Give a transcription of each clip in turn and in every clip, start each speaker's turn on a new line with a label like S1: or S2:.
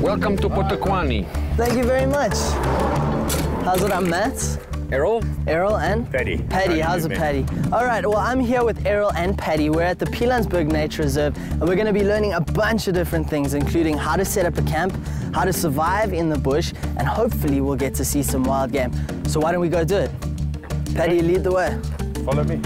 S1: Welcome to Potawatomi.
S2: Thank you very much. How's it? I'm Matt.
S1: Errol?
S2: Errol and?
S3: Paddy.
S2: Paddy, how's it, Paddy? All right, well, I'm here with Errol and Paddy. We're at the Pilanesberg Nature Reserve, and we're gonna be learning a bunch of different things, including how to set up a camp, how to survive in the bush, and hopefully we'll get to see some wild game. So why don't we go do it? Paddy, lead the way.
S3: Follow me.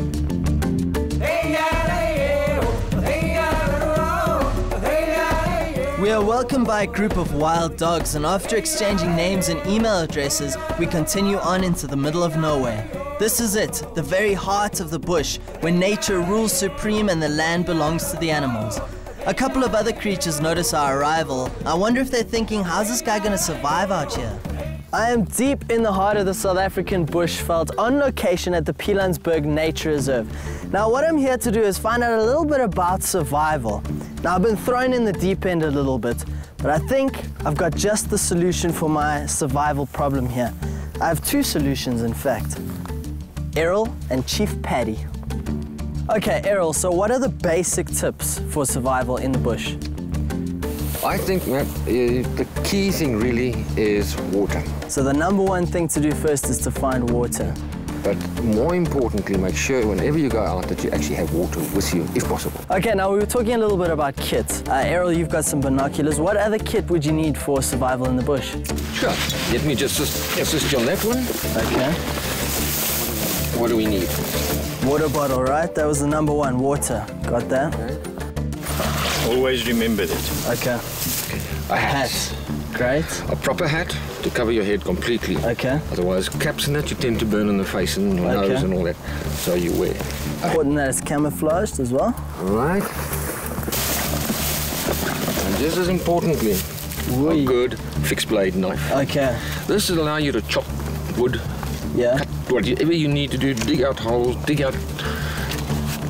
S2: We are welcomed by a group of wild dogs, and after exchanging names and email addresses, we continue on into the middle of nowhere. This is it, the very heart of the bush, where nature rules supreme and the land belongs to the animals. A couple of other creatures notice our arrival. I wonder if they're thinking, how's this guy gonna survive out here? I am deep in the heart of the South African bushveld on location at the Pilanesberg Nature Reserve. Now what I'm here to do is find out a little bit about survival. Now I've been thrown in the deep end a little bit, but I think I've got just the solution for my survival problem here. I have two solutions in fact. Errol and Chief Paddy. Okay, Errol, so what are the basic tips for survival in the bush?
S1: I think, uh, the key thing really is water.
S2: So the number one thing to do first is to find water.
S1: But more importantly, make sure whenever you go out that you actually have water with you, if possible.
S2: Okay, now we were talking a little bit about kit. Uh, Errol, you've got some binoculars. What other kit would you need for survival in the bush?
S1: Sure. Let me just assist, you on that one.
S2: Okay.
S1: What do we need?
S2: Water bottle, right? That was the number one, water. Got that?
S3: Always remember that.
S2: Okay.
S1: A hat.
S2: Hat. Great.
S1: A proper hat to cover your head completely.
S2: Okay.
S1: Otherwise, caps and that you tend to burn on the face and your
S2: Okay.
S1: nose and all that. So you wear.
S2: Important that it's camouflaged as well.
S1: Right. And just as importantly,
S2: Wee.
S1: a good fixed blade knife.
S2: Okay.
S1: This will allow you to chop wood,
S2: Yeah.
S1: cut whatever you need to do, dig out holes, dig out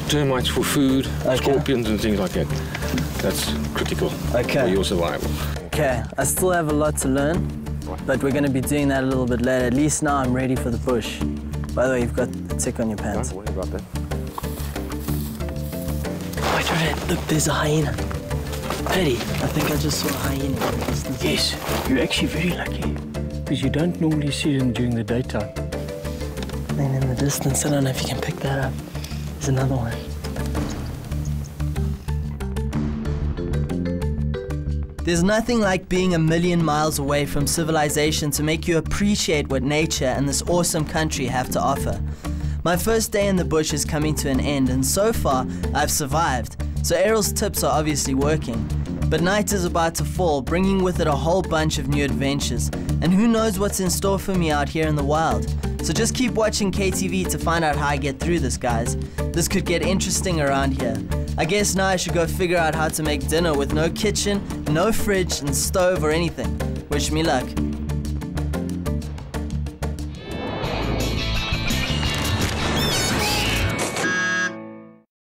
S1: termites for food,
S2: Okay.
S1: scorpions and things like that. That's critical
S2: Okay.
S1: for your survival.
S2: Okay. I still have a lot to learn, but we're going to be doing that a little bit later. At least now I'm ready for the bush. By the way, you've got a tick on your pants.
S1: Don't worry about that.
S2: Wait, wait, wait. Look, there's a hyena. Paddy, I think I just saw a hyena in the distance.
S4: Yes, you're actually very lucky because you don't normally see them during the daytime.
S2: And in the distance, I don't know if you can pick that up. There's another one. There's nothing like being a million miles away from civilization to make you appreciate what nature and this awesome country have to offer. My first day in the bush is coming to an end, and so far, I've survived. So Errol's tips are obviously working. But night is about to fall, bringing with it a whole bunch of new adventures. And who knows what's in store for me out here in the wild. So just keep watching KTV to find out how I get through this, guys. This could get interesting around here. I guess now I should go figure out how to make dinner with no kitchen, no fridge, and stove or anything. Wish me luck.